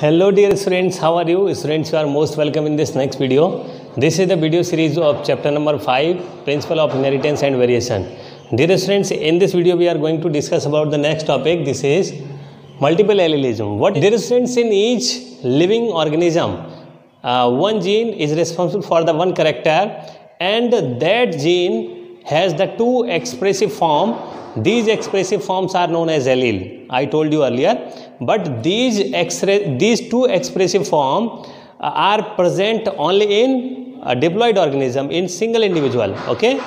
Hello dear students, how are you? Students, you are most welcome in this next video. This is the video series of chapter number 5, Principle of Inheritance and Variation. Dear students, in this video we are going to discuss about the next topic. This is multiple allelism. What dear students, in each living organism, uh, one gene is responsible for the one character and that gene has the two expressive form these expressive forms are known as allele. I told you earlier but these these two expressive form uh, are present only in a diploid organism in single individual okay?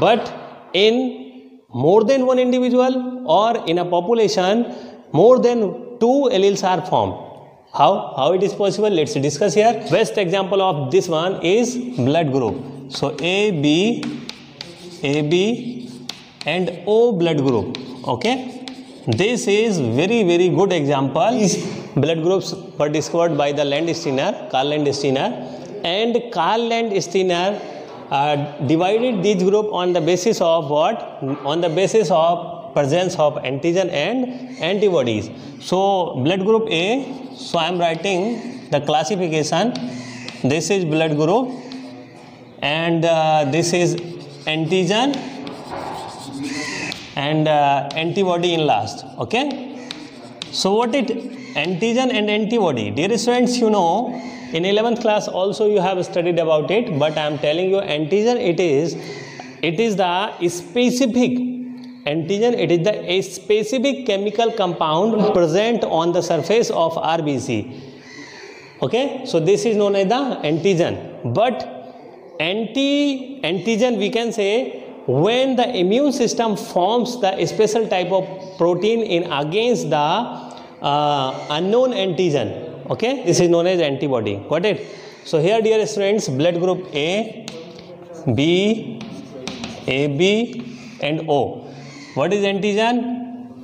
But in more than one individual or in a population more than two alleles are formed. How how it is possible? Let's discuss here. Best example of this one is blood group. So a b a b and o blood group okay? This is very very good example. These blood groups were discovered by the Landsteiner Karl Landsteiner and Karl Landsteiner uh, divided this group on the basis of what? On the basis of presence of antigen and antibodies. So blood group a so i am writing the classification. This is blood group. And uh, this is antigen and uh, antibody in last okay? So what it antigen and antibody. Dear students you know in 11th class also you have studied about it but i am telling you antigen it is it is the specific antigen it is the a specific chemical compound present on the surface of rbc okay? So this is known as the antigen. But anti antigen we can say when the immune system forms the special type of protein in against the uh, unknown antigen okay? This is known as antibody. Got it? So here dear students blood group a b ab and o. What is antigen?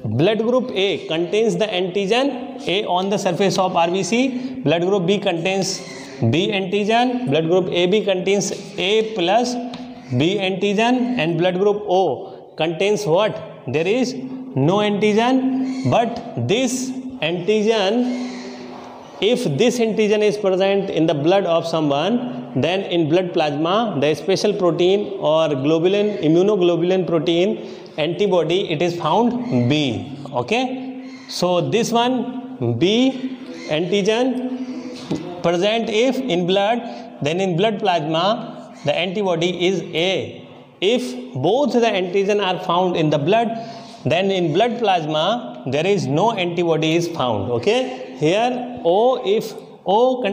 Blood group a contains the antigen a on the surface of rbc blood group b contains b antigen. Blood group ab contains a plus B antigen and blood group O contains what? There is no antigen but this antigen if this antigen is present in the blood of someone then in blood plasma the special protein or globulin immunoglobulin protein antibody it is found B okay so this one B antigen present if in blood then in blood plasma the antibody is A. If both the antigen are found in the blood, then in blood plasma there is no antibody is found. Okay, here O if O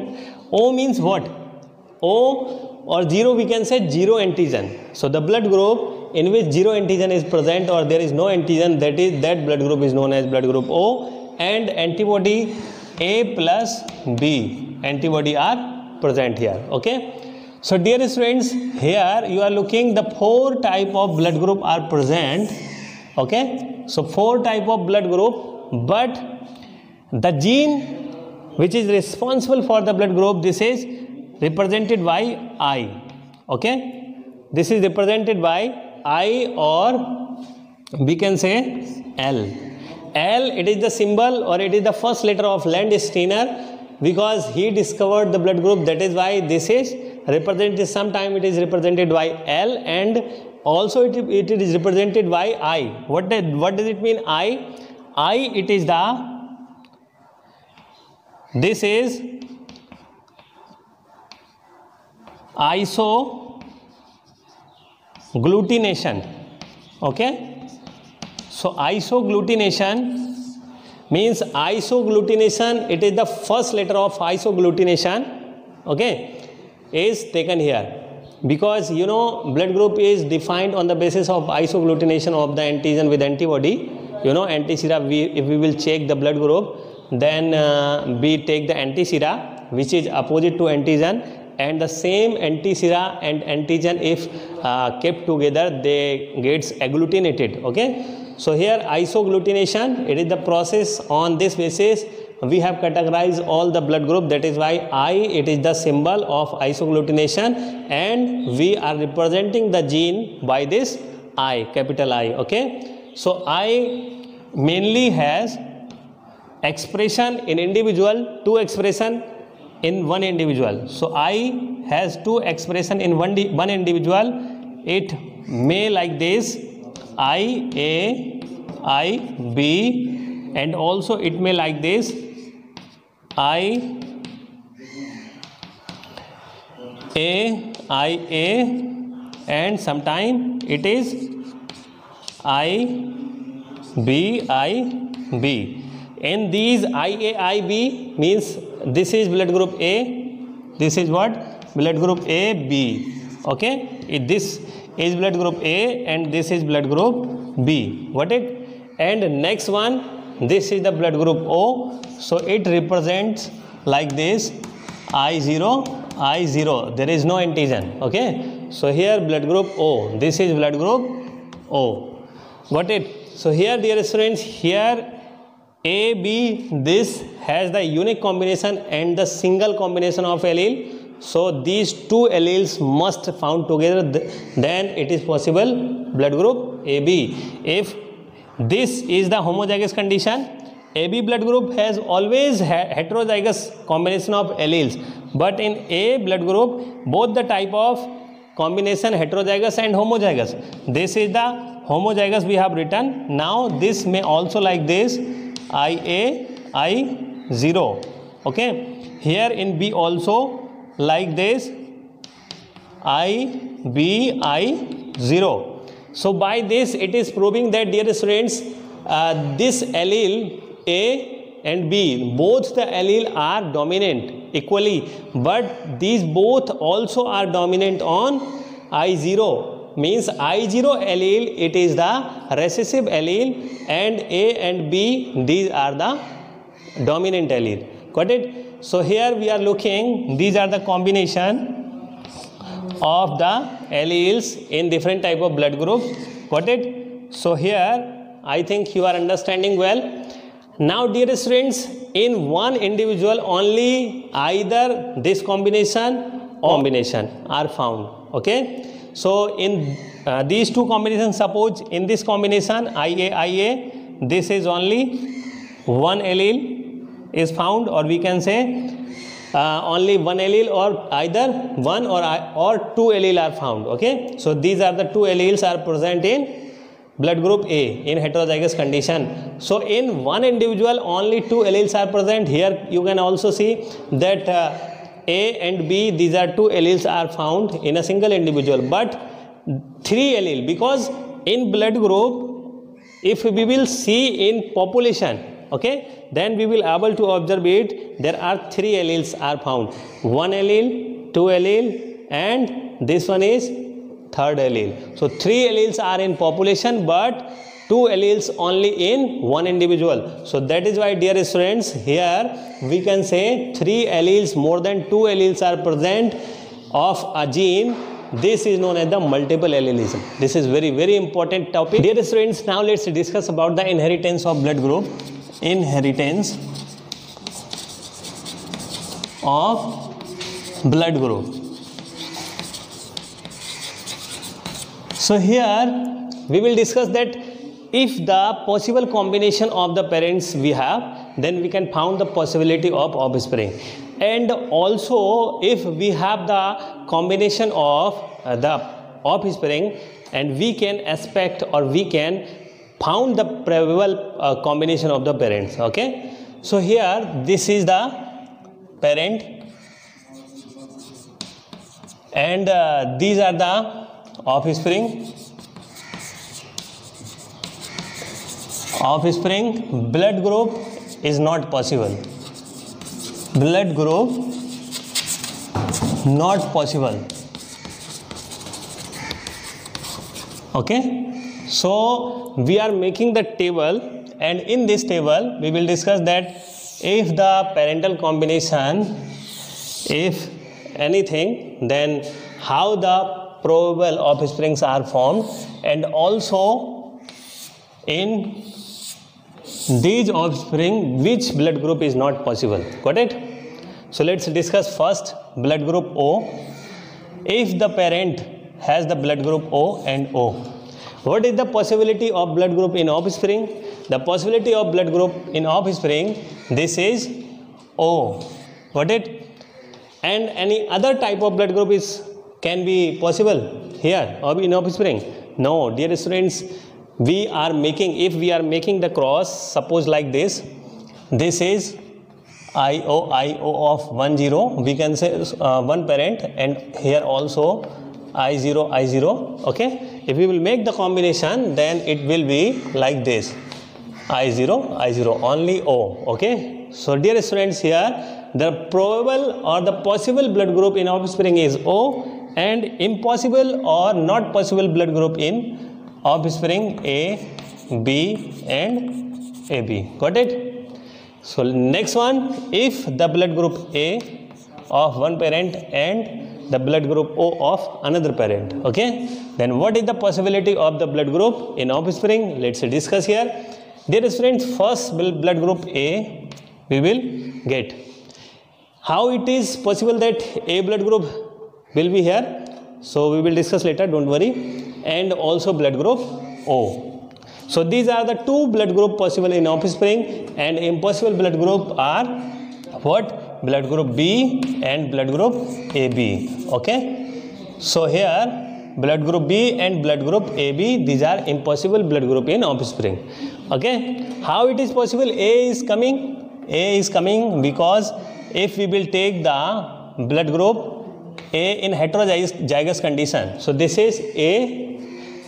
O means what? O or zero we can say zero antigen. So the blood group in which zero antigen is present or there is no antigen that is that blood group is known as blood group O and antibody A plus B antibody are present here. Okay. So dear students, here you are looking the four type of blood group are present. Okay. So four type of blood group, but the gene which is responsible for the blood group, this is represented by I. Okay. This is represented by I or we can say L. L it is the symbol or it is the first letter of Landsteiner because he discovered the blood group that is why this is represented sometime it is represented by L and also it, it is represented by I. What, did, what does it mean I? I it is the this is iso glutination okay so isoglutination means isoglutination it is the first letter of isoglutination okay is taken here. Because you know blood group is defined on the basis of isoglutination of the antigen with antibody. You know antisera we if we will check the blood group then uh, we take the antisera which is opposite to antigen. And the same antisera and antigen if uh, kept together they gets agglutinated. Okay? So here isoglutination it is the process on this basis we have categorized all the blood group that is why I it is the symbol of isoglutination and we are representing the gene by this I capital I okay so I mainly has expression in individual, two expression in one individual. So I has two expression in one, one individual. It may like this I A I B and also it may like this I A I A and sometime it is I B I B. In these IAIB means this is blood group A this is what? Blood group A B. Okay? This is blood group A and this is blood group B. What it? And next one this is the blood group O so it represents like this I0 I0 there is no antigen okay? So here blood group O. This is blood group O. Got it? So here dear students here a, B, this has the unique combination and the single combination of allele. So these two alleles must found together. Then it is possible blood group AB. If this is the homozygous condition, AB blood group has always heterozygous combination of alleles. But in A blood group, both the type of combination heterozygous and homozygous. This is the homozygous we have written. Now this may also like this IA I 0 okay here in B also like this I B I 0 so by this it is proving that dear students uh, this allele A and B both the allele are dominant equally but these both also are dominant on I0 means I0 allele it is the recessive allele and A and B these are the dominant allele. Got it? So here we are looking these are the combination of the alleles in different type of blood groups got it? So here I think you are understanding well now dear students in one individual only either this combination or combination are found okay so in uh, these two combinations, suppose in this combination IA, IA, this is only one allele is found or we can say uh, only one allele or either one or, or two allele are found. Okay. So these are the two alleles are present in blood group A in heterozygous condition. So in one individual only two alleles are present. Here you can also see that uh, a and B, these are two alleles are found in a single individual, but three allele because in blood group, if we will see in population, okay, then we will able to observe it. There are three alleles are found. One allele, two allele, and this one is third allele. So three alleles are in population, but two alleles only in one individual. So that is why dear students here we can say three alleles more than two alleles are present of a gene. This is known as the multiple allelism. This is very very important topic. Dear students now let's discuss about the inheritance of blood group. Inheritance of blood group so here we will discuss that if the possible combination of the parents we have then we can found the possibility of offspring. And also if we have the combination of uh, the offspring and we can expect or we can found the probable uh, combination of the parents okay? So here this is the parent and uh, these are the offspring offspring blood group is not possible. Blood group not possible. Okay? So we are making the table and in this table we will discuss that if the parental combination if anything then how the probable offsprings are formed and also in these offspring which blood group is not possible? Got it? So let's discuss first blood group o. If the parent has the blood group o and o what is the possibility of blood group in offspring? The possibility of blood group in offspring this is o. Got it? And any other type of blood group is can be possible here or in offspring no dear students we are making if we are making the cross suppose like this. This is io io of 1 0 we can say uh, one parent and here also i0 i0 okay? If we will make the combination then it will be like this. I0 i0 only o okay? So dear students here the probable or the possible blood group in offspring is o and impossible or not possible blood group in offspring a b and ab got it so next one if the blood group a of one parent and the blood group O of another parent. Okay. Then what is the possibility of the blood group in offspring? Let's discuss here. Dear friends, first blood group A we will get. How it is possible that A blood group will be here? So we will discuss later, don't worry. And also blood group O. So these are the two blood group possible in offspring and impossible blood group are what? blood group B and blood group AB. Okay. So here blood group B and blood group AB these are impossible blood group in offspring. Okay. How it is possible? A is coming. A is coming because if we will take the blood group A in heterozygous condition. So this is A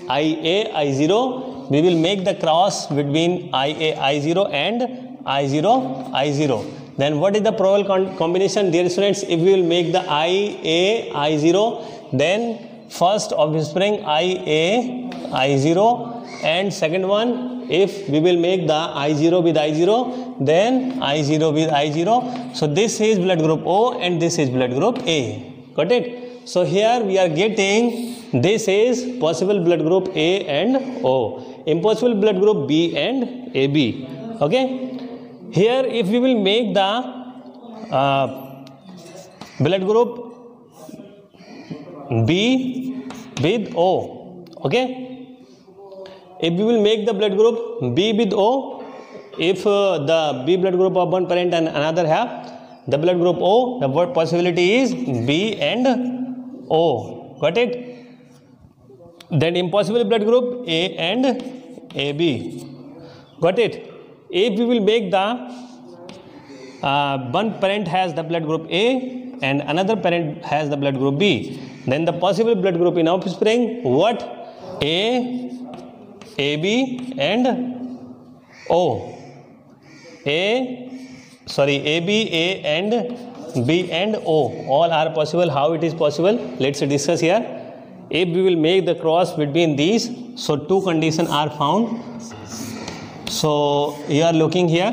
IA I0 we will make the cross between IA I0 and I0 I0 then what is the probable combination? Dear students, if we will make the IA, I0, then first offspring IA, I0 and second one if we will make the I0 with I0 then I0 with I0 so this is blood group O and this is blood group A got it? So here we are getting this is possible blood group A and O. Impossible blood group B and AB okay? Here if we will make the uh, blood group B with O. Okay? If we will make the blood group B with O if uh, the B blood group of one parent and another have the blood group O the word possibility is B and O. Got it? Then impossible blood group A and AB got it? If we will make the uh, one parent has the blood group A and another parent has the blood group B, then the possible blood group in offspring what? A, AB and O. A, sorry, AB, A and B and O all are possible. How it is possible? Let's discuss here. If we will make the cross between these, so two conditions are found so you are looking here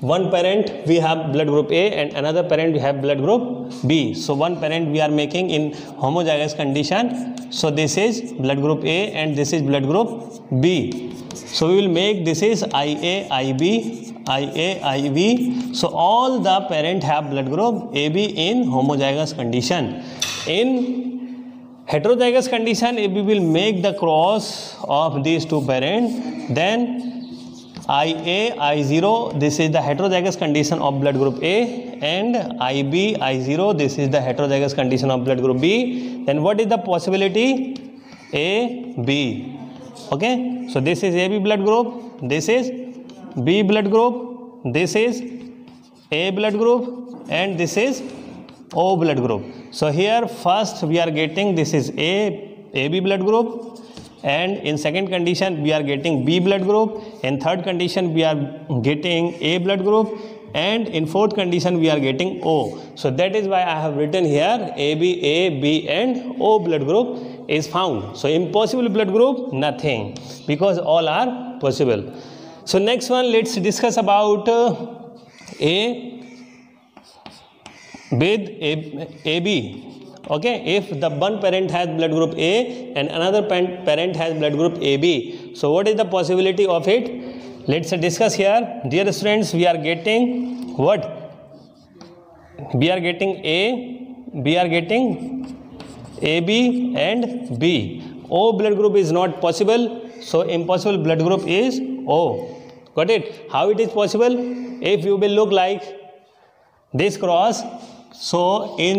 one parent we have blood group A and another parent we have blood group B. So one parent we are making in homozygous condition. So this is blood group A and this is blood group B. So we will make this is IA, IB, IA, IB. So all the parent have blood group AB in homozygous condition. In heterozygous condition we will make the cross of these two parent. then IA, I0, this is the heterozygous condition of blood group A and IB, I0, this is the heterozygous condition of blood group B. Then what is the possibility? A, B. Okay, so this is AB blood group, this is B blood group, this is A blood group and this is O blood group. So here first we are getting this is A, AB blood group and in second condition we are getting B blood group. In third condition we are getting A blood group and in fourth condition we are getting O. So that is why I have written here AB A B and O blood group is found. So impossible blood group nothing because all are possible so next one let's discuss about uh, A with A, AB okay if the one parent has blood group a and another parent has blood group ab so what is the possibility of it? Let's discuss here. Dear students we are getting what? We are getting a we are getting ab and b. O blood group is not possible. So impossible blood group is o got it? How it is possible? If you will look like this cross so in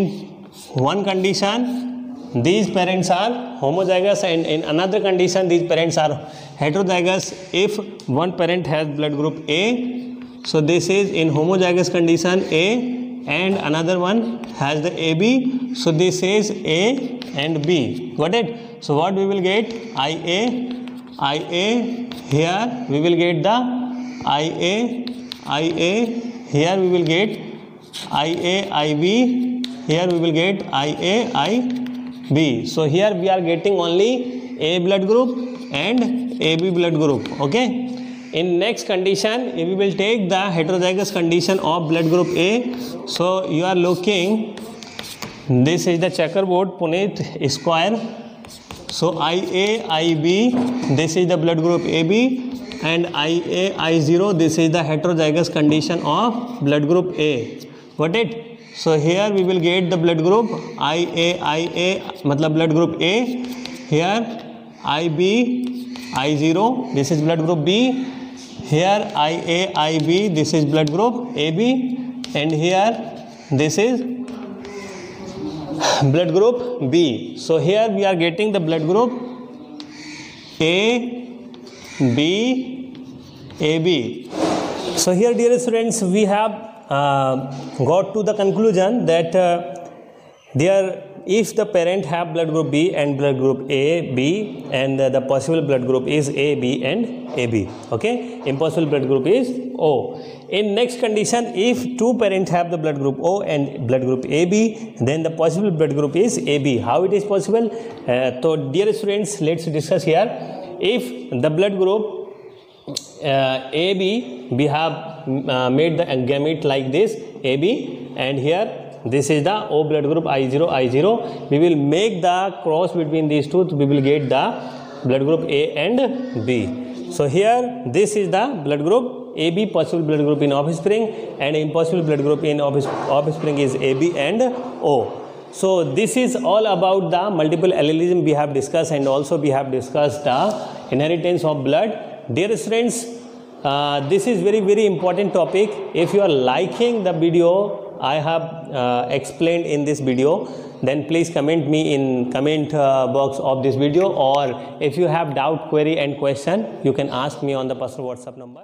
one condition these parents are homozygous and in another condition these parents are heterozygous. If one parent has blood group a so this is in homozygous condition a and another one has the ab so this is a and b. Got it? So what we will get? Ia ia here we will get the I A I A here we will get I A I B here we will get I A I B so here we are getting only A blood group and A B blood group okay in next condition we will take the heterozygous condition of blood group A so you are looking this is the checker board Punnett square so I A I B this is the blood group A B and IA, I0, this is the heterozygous condition of blood group A. Got it? So here we will get the blood group IA, IA, matlab blood group A. Here IB, I0, this is blood group B. Here IA, IB, this is blood group AB and here this is blood group B. So here we are getting the blood group A, B, AB. So here dear students we have uh, got to the conclusion that uh, there if the parent have blood group B and blood group A, B and uh, the possible blood group is A, B and AB. Okay. Impossible blood group is O. In next condition, if two parents have the blood group O and blood group AB, then the possible blood group is AB. How it is possible? Uh, so dear students, let's discuss here. If the blood group uh, AB, we have uh, made the gamete like this AB and here this is the O blood group I0 I0 we will make the cross between these two. We will get the blood group A and B. So here this is the blood group. AB possible blood group in offspring and impossible blood group in offspring is AB and O so this is all about the multiple allelism we have discussed and also we have discussed the inheritance of blood. Dear friends uh, this is very very important topic. If you are liking the video I have uh, explained in this video then please comment me in comment uh, box of this video or if you have doubt query and question you can ask me on the personal whatsapp number